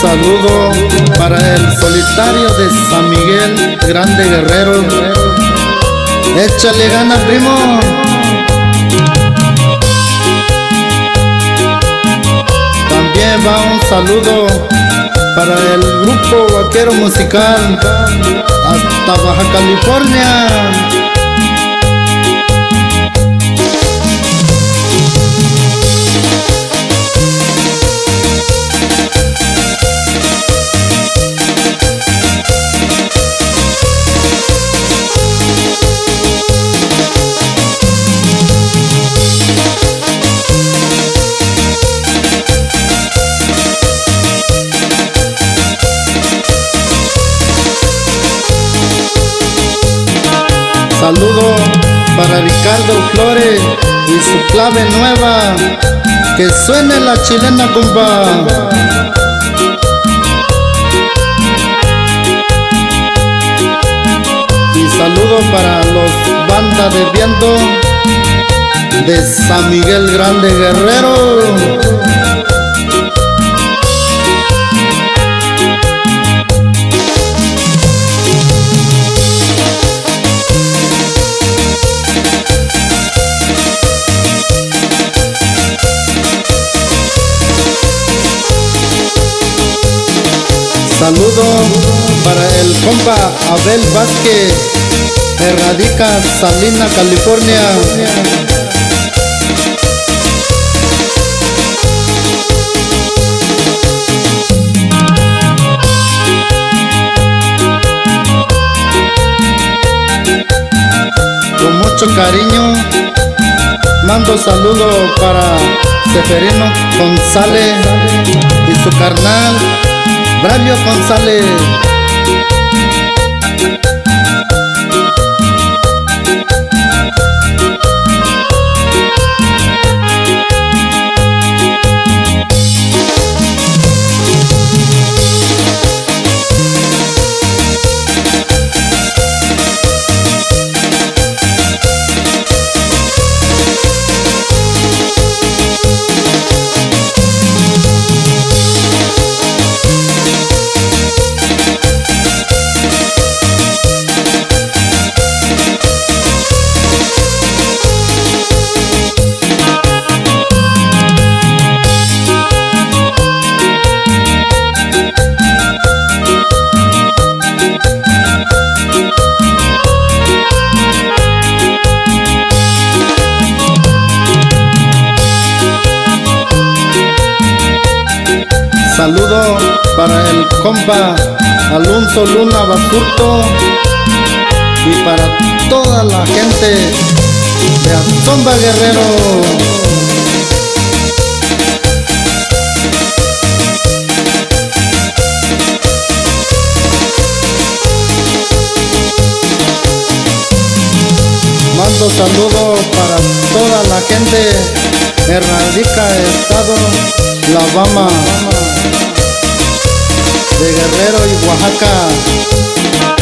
saludo para el solitario de San Miguel, grande guerrero. Échale gana, primo. También va un saludo para el grupo vaquero musical hasta Baja California. Saludo para Ricardo Flores y su clave nueva. Que suene la chilena, compa. Y saludo para los bandas de viento de San Miguel Grande Guerrero. Saludo para el compa Abel Vázquez, que radica Salina, California. Con mucho cariño mando saludo para Seferino González y su carnal Bramio Gonzalez Saludo para el compa Alonso Luna Basurto y para toda la gente de Azomba Guerrero. Mando saludo para toda la gente que radica Estado La Bama de Guerrero y Oaxaca.